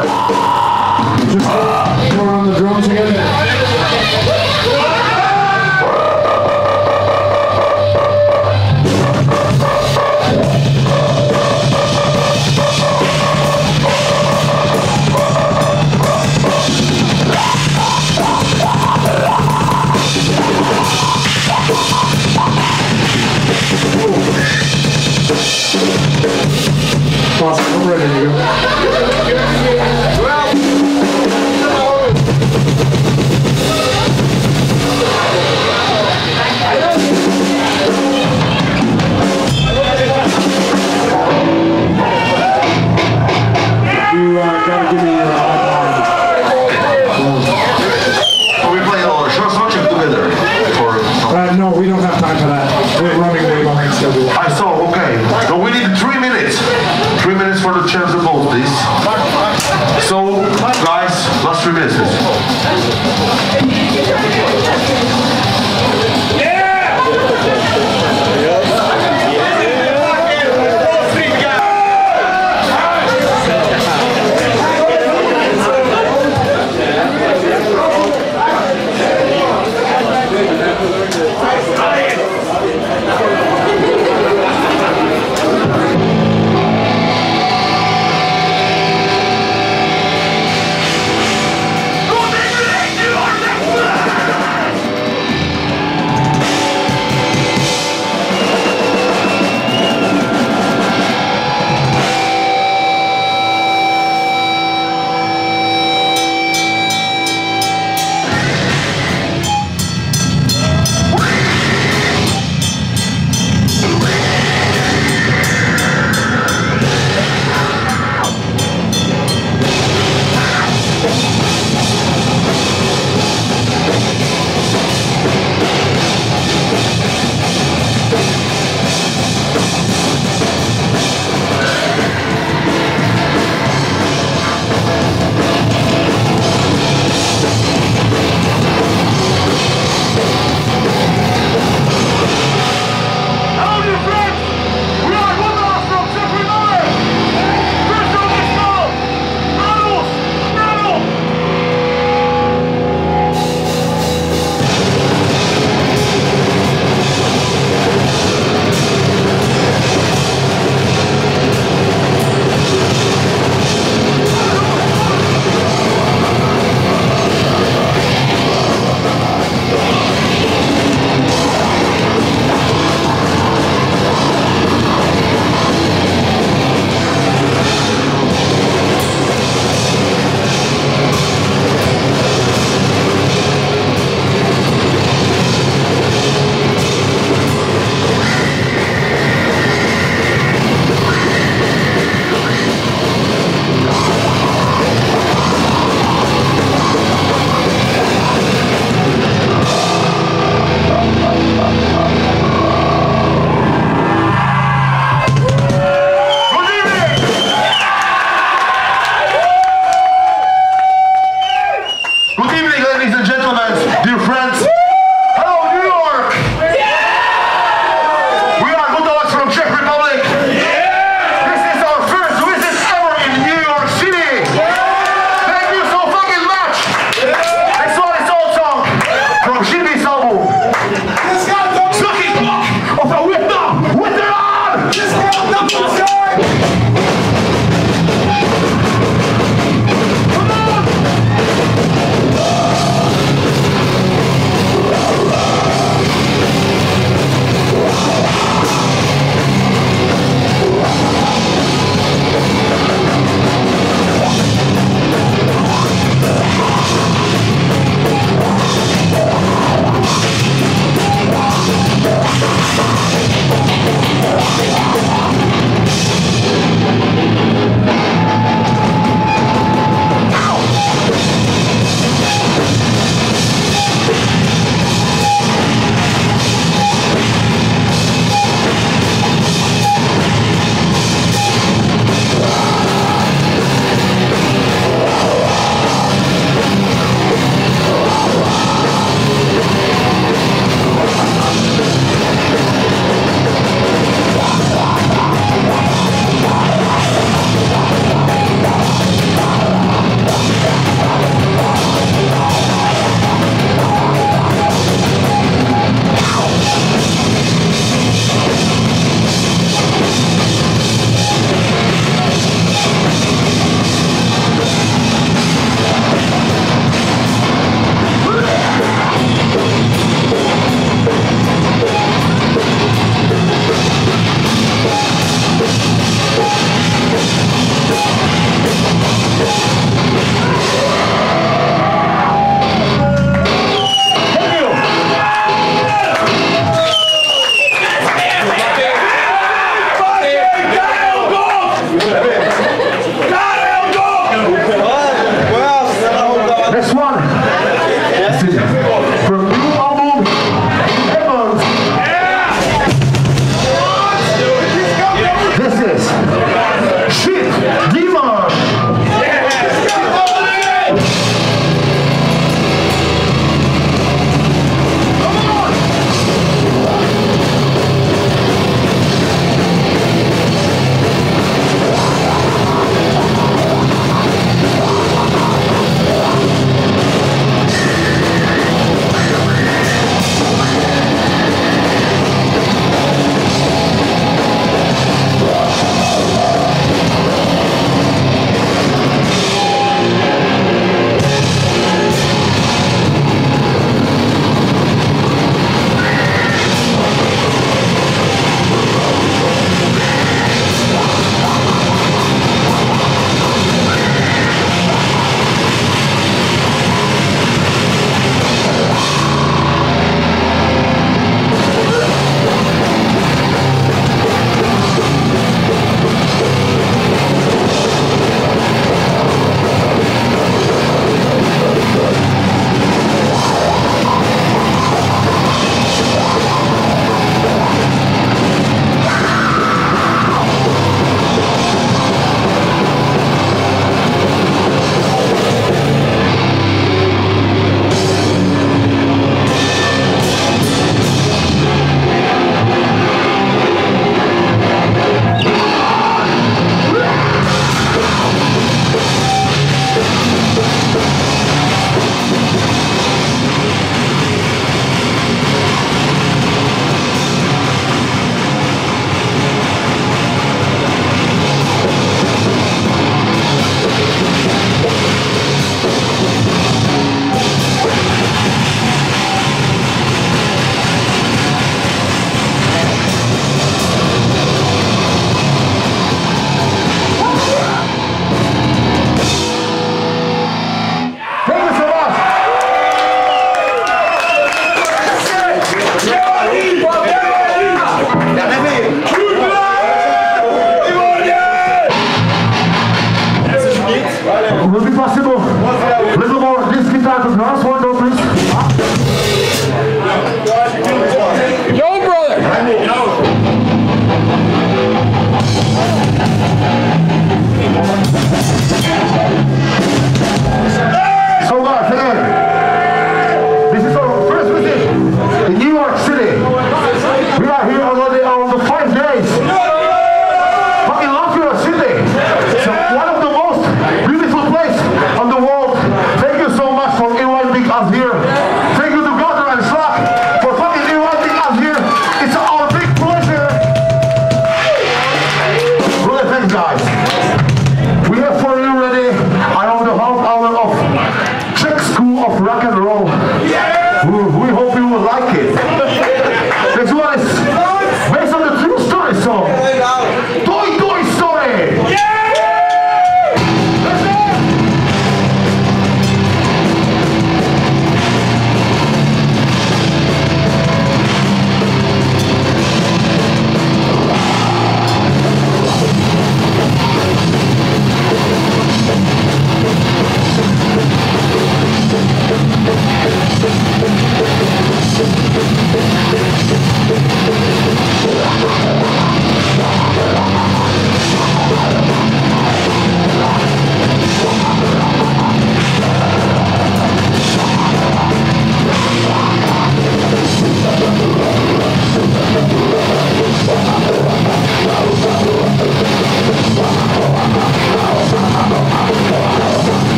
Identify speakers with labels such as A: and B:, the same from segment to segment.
A: Just more on the drums again. Awesome, I'm ready to go.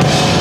B: Thank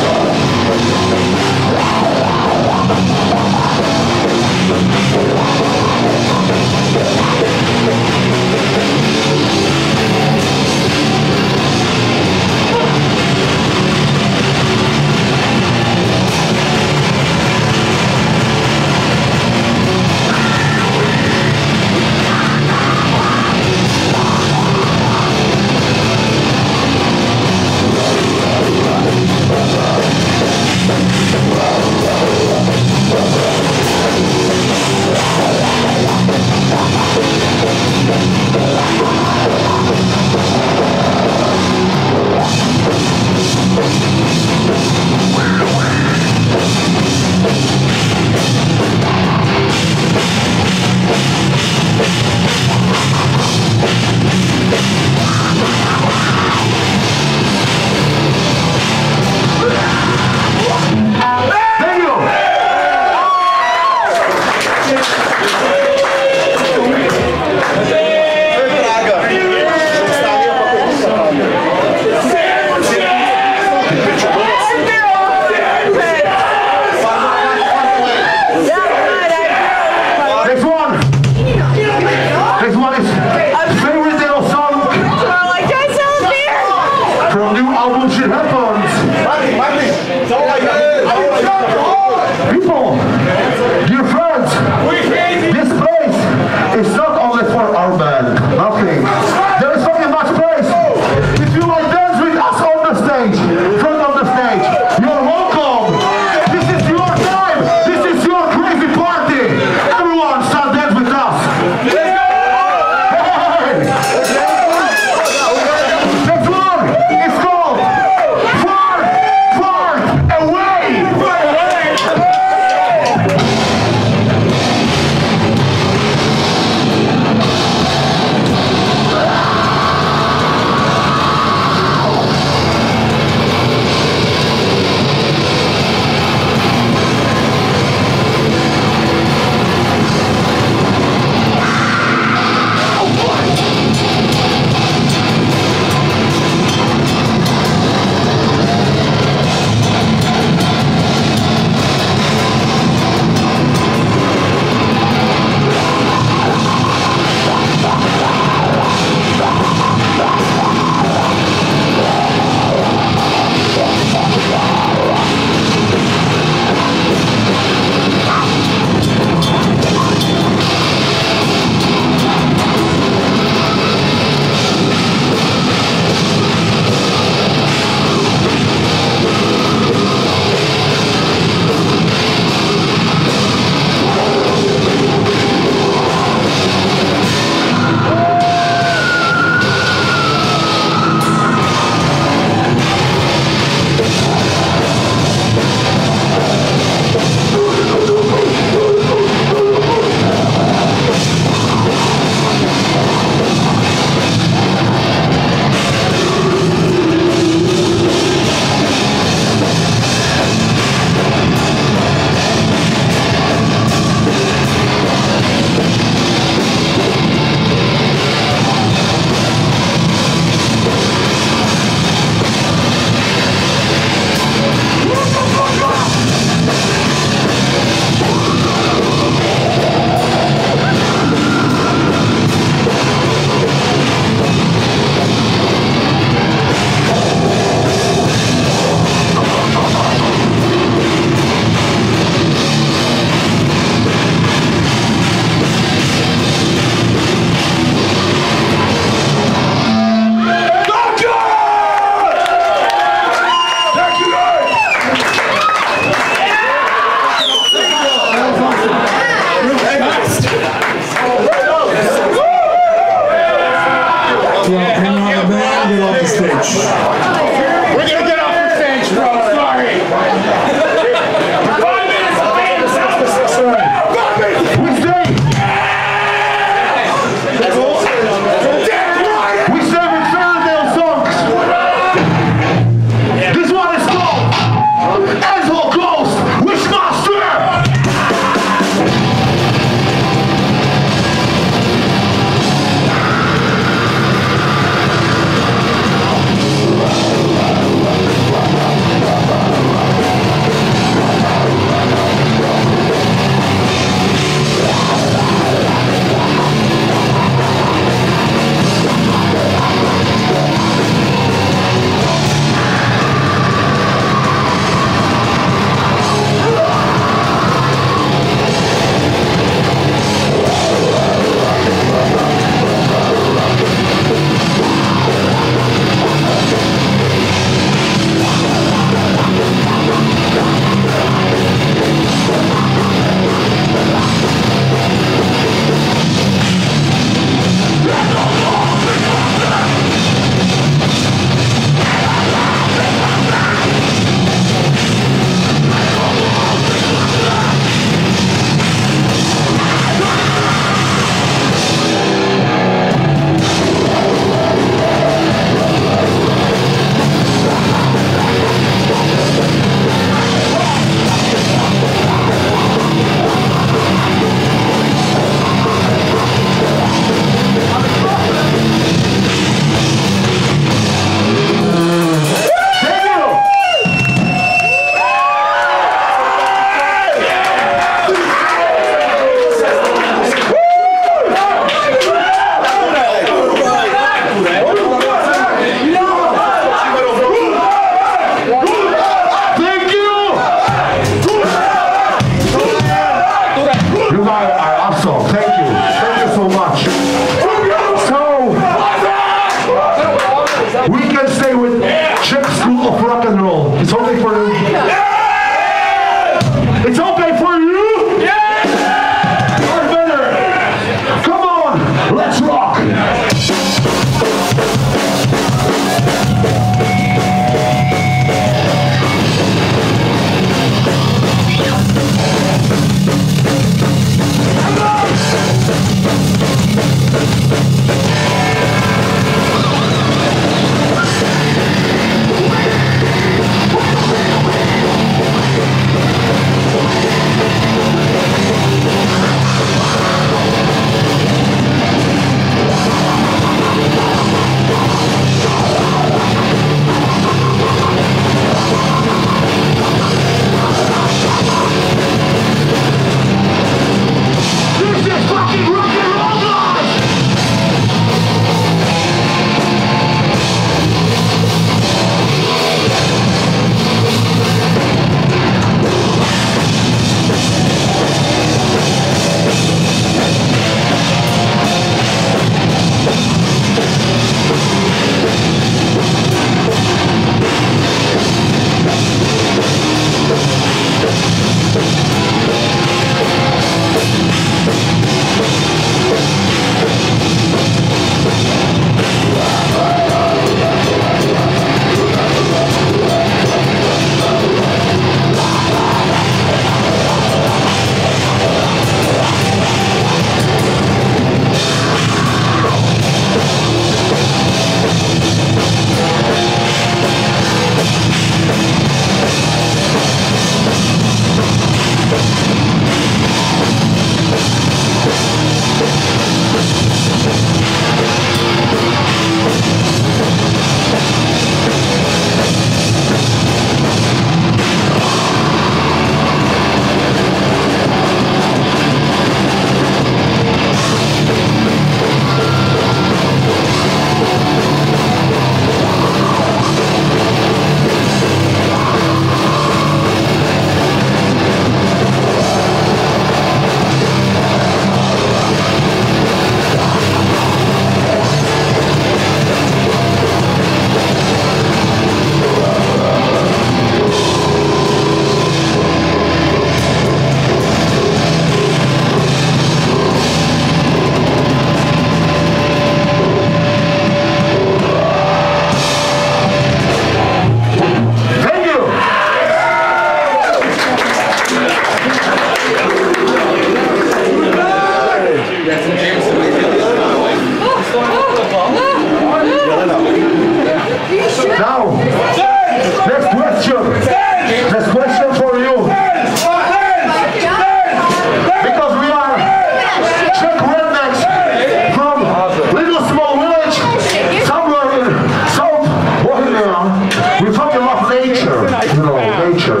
B: nature, no, nature.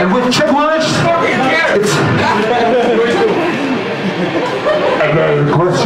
B: And with
C: Chet it's...
B: and then, let's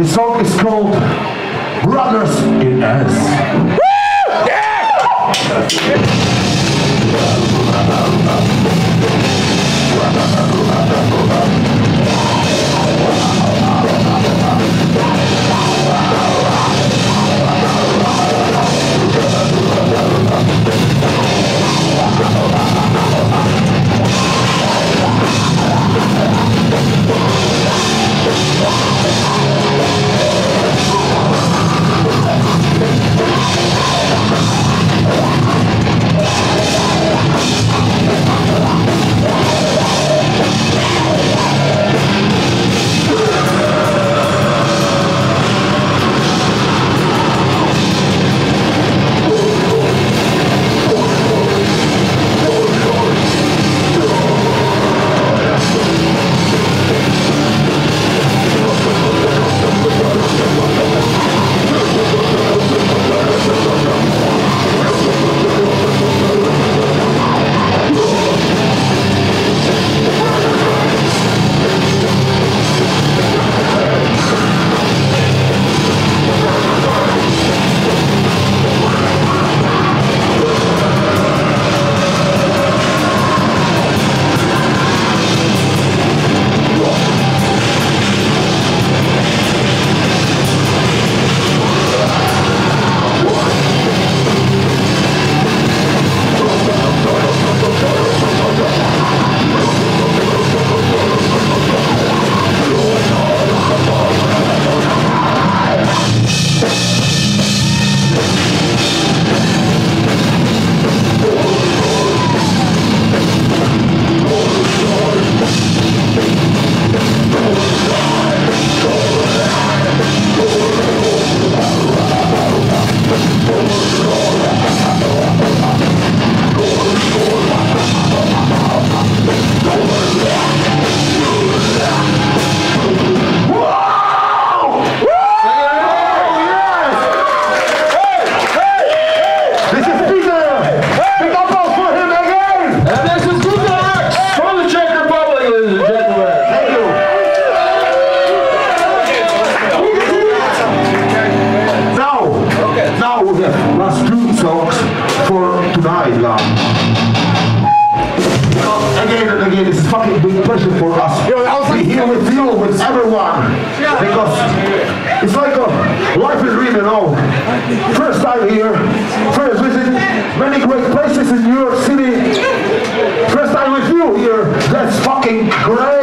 B: The song is called Brothers in Us. Thank you. Again and again, it's a fucking big pleasure for us
D: Yo, that was like-
B: here with you, with everyone. Because it's like a life is really now. First time here, first visit many great places in New York City. First time with you here, that's fucking great.